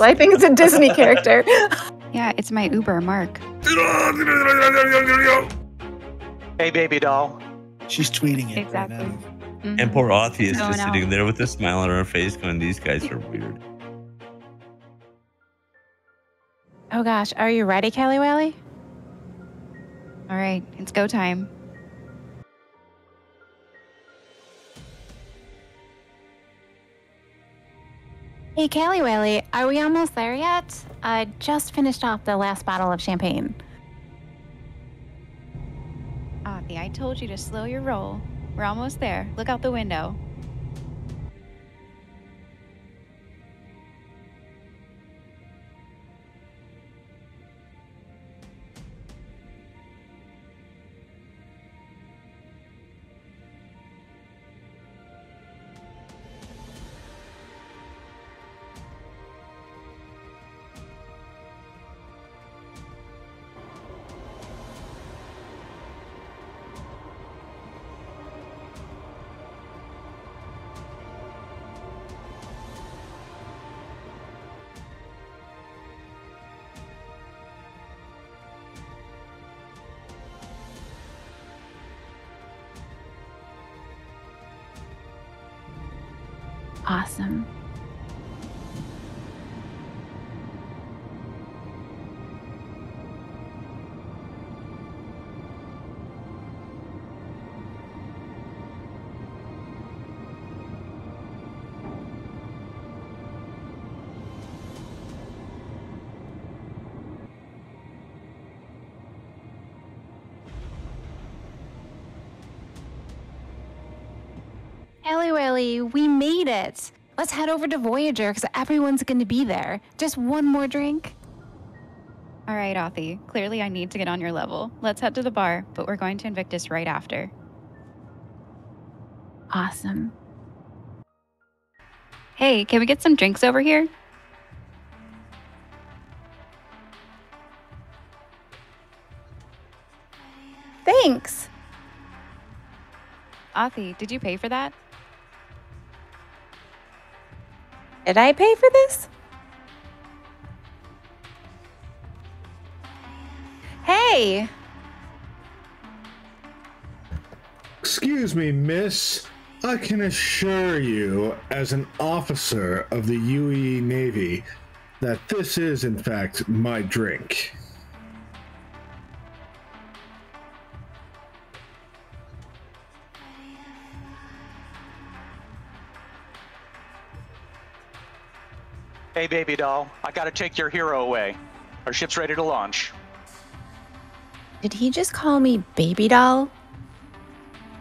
I think it's a Disney character. yeah, it's my Uber, Mark. Hey, baby doll. She's tweeting it. Exactly. Right mm-hmm. And poor Authy is just sitting there with a smile on her face, going, These guys are weird. Oh gosh, are you ready, Kelly Wally? All right, it's go time. Hey, Kelly Whaley, are we almost there yet? I just finished off the last bottle of champagne. Avi, I told you to slow your roll. We're almost there. Look out the window. Awesome. Kelly Wally, we made it. Let's head over to Voyager because everyone's going to be there. Just one more drink. All right, Avi. Clearly, I need to get on your level. Let's head to the bar, but we're going to Invictus right after. Awesome. Hey, can we get some drinks over here? Thanks. Avi, did you pay for that? Did I pay for this? Hey, Excuse me, miss. I can assure you, as an officer of the UE Navy, that this is, in fact, my drink. Hey, baby doll. I gotta take your hero away. Our ship's ready to launch. did he just call me baby doll?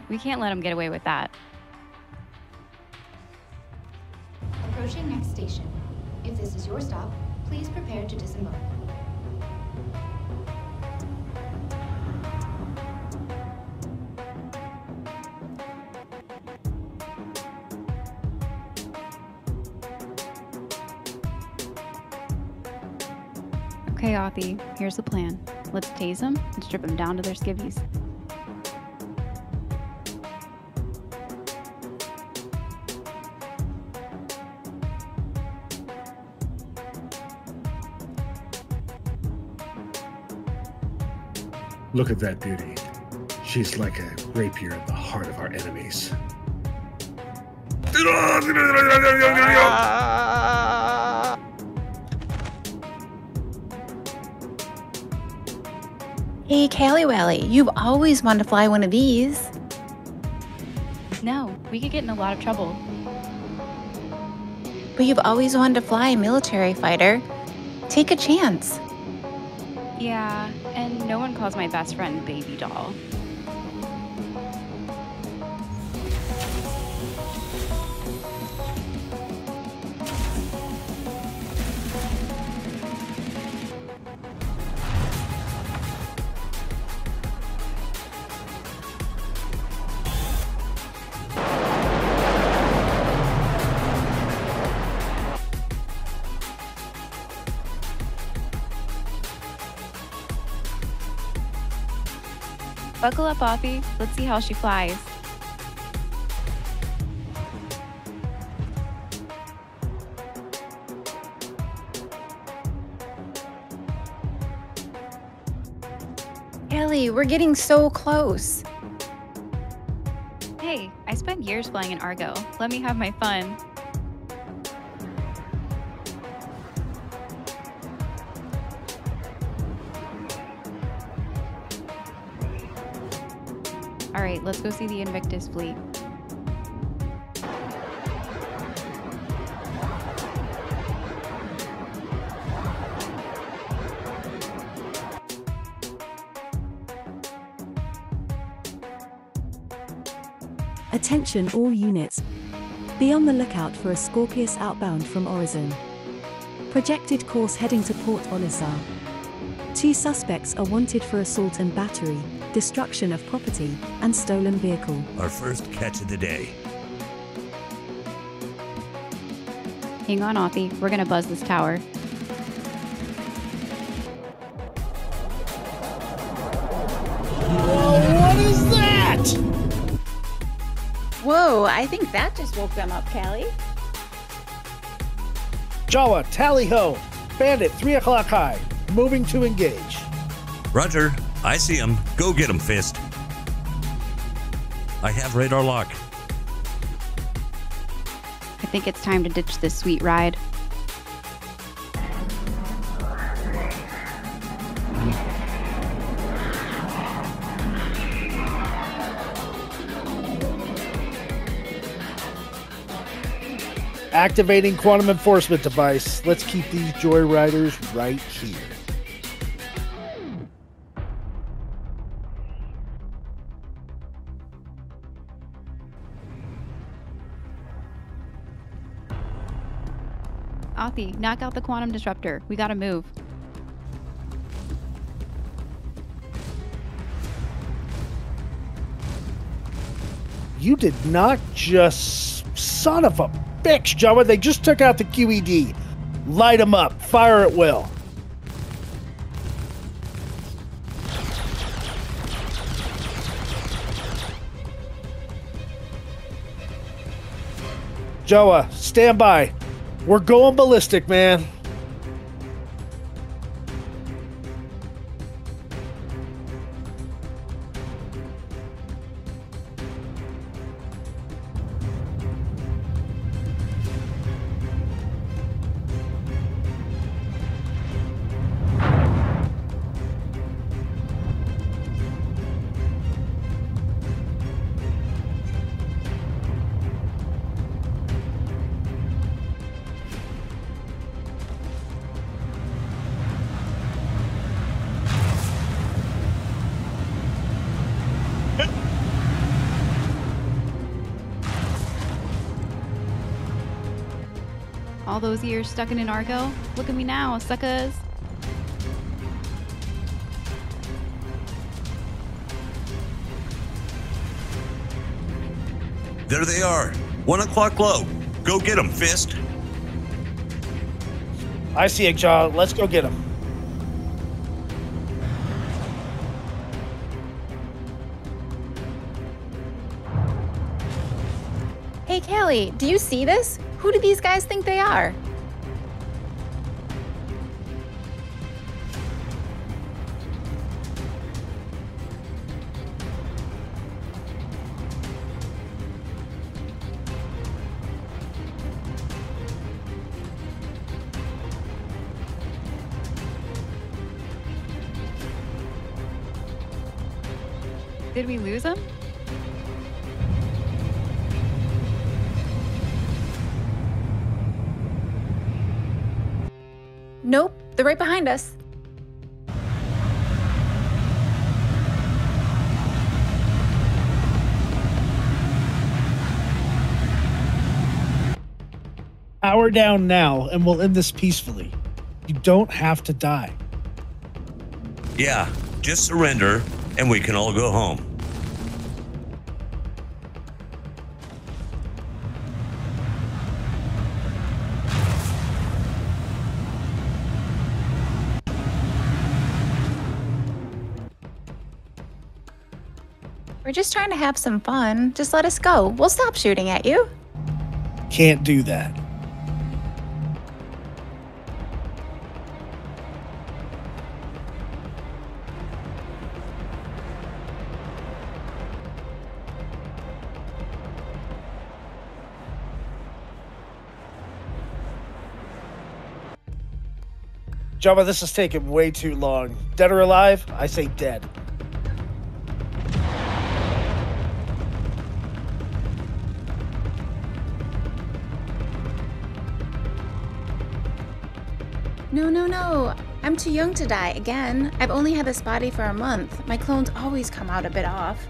We can't let him get away with that. Approaching next station. If this is your stop, please prepare to disembark. Okay, Avi, here's the plan. Let's tase them and strip them down to their skivvies. Look at that beauty. She's like a rapier in the heart of our enemies. Ah! Hey, Callie Wally, you've always wanted to fly one of these. No, we could get in a lot of trouble. But you've always wanted to fly a military fighter. Take a chance. Yeah, and no one calls my best friend baby doll. Buckle up, Offie. Let's see how she flies. Ellie, we're getting so close. Hey, I spent years flying in Argo. Let me have my fun. All right, let's go see the Invictus fleet. Attention all units. Be on the lookout for a Scorpius outbound from Orizon. Projected course heading to Port Olisar. Two suspects are wanted for assault and battery, destruction of property, and stolen vehicle. Our first catch of the day. Hang on, Authy. We're gonna buzz this tower. What is that? Whoa, I think that just woke them up, Callie. Jawa, tally ho. Bandit, 3 o'clock high. Moving to engage. Roger. I see him. Go get him, Fist. I have radar lock. I think it's time to ditch this sweet ride. Activating quantum enforcement device. Let's keep these joyriders right here. Authy, knock out the quantum disruptor. We gotta move. You did not just. Son of a bitch, Jawa. They just took out the QED. Light them up. Fire at will. Jawa, stand by. We're going ballistic, man. All those years stuck in an Argo? Look at me now, suckers. There they are. One o'clock low. Go get them, Fist. I see it, Jawa. Let's go get them. Hey, Callie, do you see this? Who do these guys think they are? Did we lose him? Nope, they're right behind us. Power down now, and we'll end this peacefully. You don't have to die. Yeah, just surrender and we can all go home. just trying to have some fun. Just let us go. We'll stop shooting at you. Can't do that. Jawa, this is taking way too long. Dead or alive? I say dead. No, no, no. I'm too young to die again. I've only had this body for a month. My clones always come out a bit off.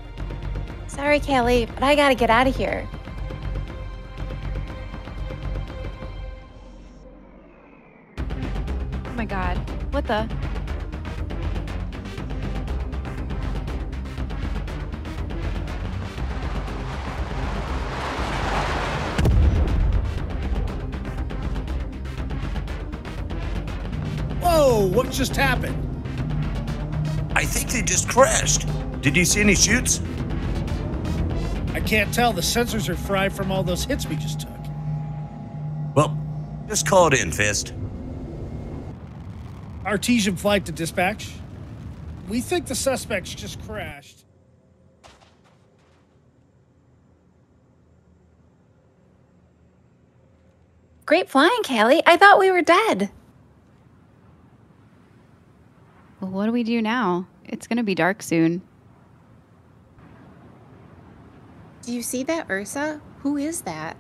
Sorry, Callie, but I gotta get out of here. Oh my god. What the? What just happened? I think they just crashed. Did you see any chutes? I can't tell. The sensors are fried from all those hits we just took. Well, just call it in, Fist. Artesian flight to dispatch. We think the suspects just crashed. Great flying, Callie. I thought we were dead. Well, what do we do now? It's gonna be dark soon. Do you see that, Ursa? Who is that?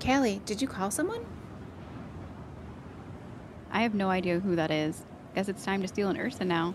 Callie, did you call someone? I have no idea who that is. Guess it's time to steal an Ursa now.